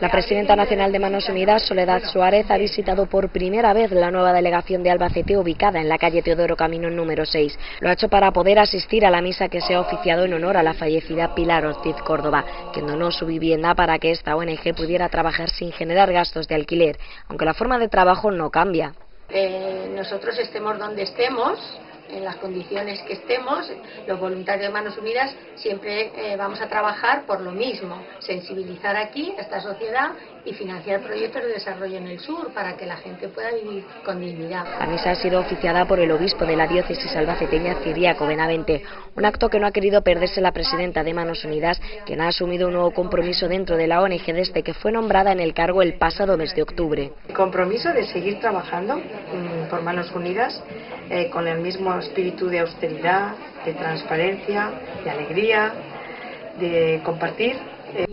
La presidenta nacional de Manos Unidas, Soledad Suárez, ha visitado por primera vez la nueva delegación de Albacete ubicada en la calle Teodoro Camino número 6. Lo ha hecho para poder asistir a la misa que se ha oficiado en honor a la fallecida Pilar Ortiz Córdoba, quien donó su vivienda para que esta ONG pudiera trabajar sin generar gastos de alquiler, aunque la forma de trabajo no cambia. Eh, nosotros estemos donde estemos, en las condiciones que estemos, los voluntarios de Manos Unidas siempre eh, vamos a trabajar por lo mismo, sensibilizar aquí a esta sociedad y financiar proyectos de desarrollo en el sur para que la gente pueda vivir con dignidad. La misa ha sido oficiada por el obispo de la diócesis albaceteña Ciriaco Benavente, un acto que no ha querido perderse la presidenta de Manos Unidas, quien ha asumido un nuevo compromiso dentro de la ONG desde que fue nombrada en el cargo el pasado mes de octubre. El compromiso de seguir trabajando mm, por Manos Unidas eh, con el mismo espíritu de austeridad, de transparencia, de alegría, de compartir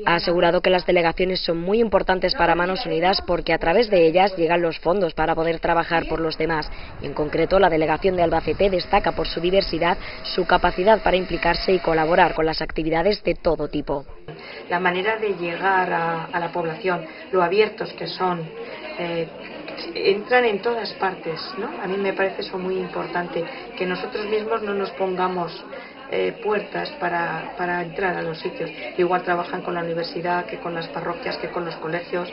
ha asegurado que las delegaciones son muy importantes para Manos Unidas porque a través de ellas llegan los fondos para poder trabajar por los demás. Y en concreto, la delegación de Albacete destaca por su diversidad, su capacidad para implicarse y colaborar con las actividades de todo tipo. La manera de llegar a, la población, lo abiertos que son, eh, entran en todas partes. ¿no? A mí me parece eso muy importante, que nosotros mismos no nos pongamos eh, puertas para, para, entrar a los sitios. Igual trabajan con la universidad, que con las parroquias, que con los colegios.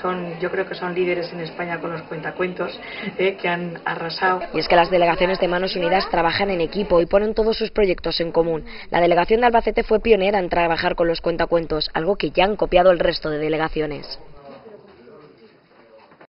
Son, yo creo que son líderes en España con los cuentacuentos eh, que han arrasado. Y es que las delegaciones de Manos Unidas trabajan en equipo y ponen todos sus proyectos en común. La delegación de Albacete fue pionera en trabajar con los cuentacuentos, algo que ya han copiado el resto de delegaciones.